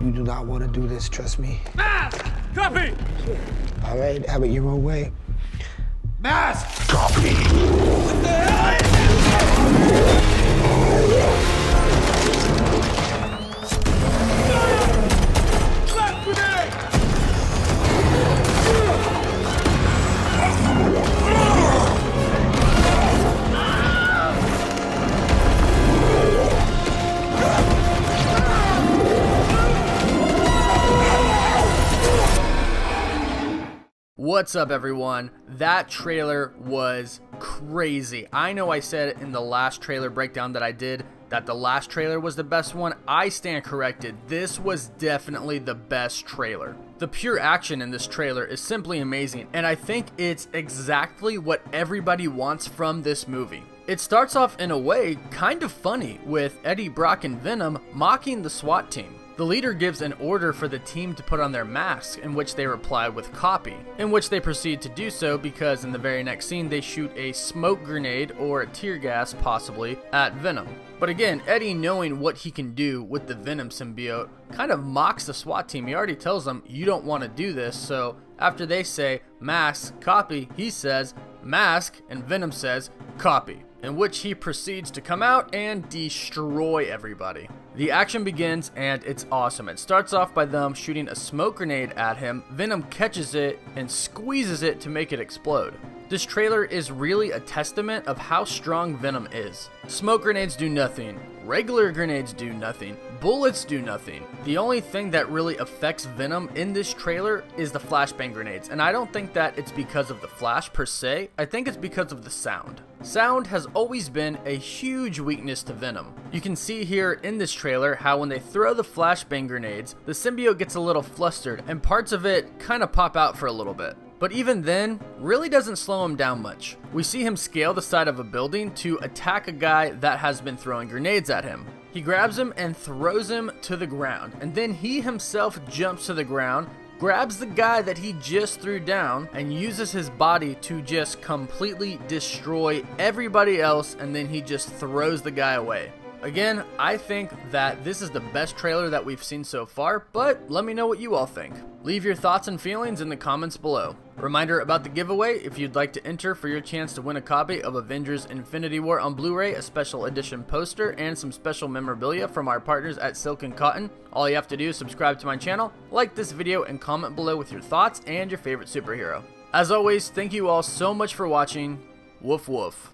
You do not want to do this, trust me. Mask! Copy! All right, have it your own way. Mask! Copy. What the hell? What's up, everyone? That trailer was crazy. I know I said in the last trailer breakdown that I did that the last trailer was the best one. I stand corrected. This was definitely the best trailer. The pure action in this trailer is simply amazing, and I think it's exactly what everybody wants from this movie. It starts off in a way kind of funny with Eddie Brock and Venom mocking the SWAT team. The leader gives an order for the team to put on their masks, in which they reply with copy, in which they proceed to do so because in the very next scene they shoot a smoke grenade or a tear gas, possibly, at Venom. But again, Eddie knowing what he can do with the Venom symbiote kind of mocks the SWAT team. He already tells them, you don't want to do this, so after they say, mask, copy, he says, mask, and Venom says, copy in which he proceeds to come out and destroy everybody. The action begins and it's awesome. It starts off by them shooting a smoke grenade at him, Venom catches it and squeezes it to make it explode. This trailer is really a testament of how strong Venom is. Smoke grenades do nothing, regular grenades do nothing, bullets do nothing. The only thing that really affects Venom in this trailer is the flashbang grenades, and I don't think that it's because of the flash per se, I think it's because of the sound. Sound has always been a huge weakness to Venom. You can see here in this trailer how when they throw the flashbang grenades, the symbiote gets a little flustered and parts of it kind of pop out for a little bit. But even then, really doesn't slow him down much. We see him scale the side of a building to attack a guy that has been throwing grenades at him. He grabs him and throws him to the ground, and then he himself jumps to the ground, grabs the guy that he just threw down, and uses his body to just completely destroy everybody else, and then he just throws the guy away. Again, I think that this is the best trailer that we've seen so far, but let me know what you all think. Leave your thoughts and feelings in the comments below. Reminder about the giveaway, if you'd like to enter for your chance to win a copy of Avengers Infinity War on Blu-ray, a special edition poster, and some special memorabilia from our partners at Silk & Cotton, all you have to do is subscribe to my channel, like this video, and comment below with your thoughts and your favorite superhero. As always, thank you all so much for watching. Woof woof.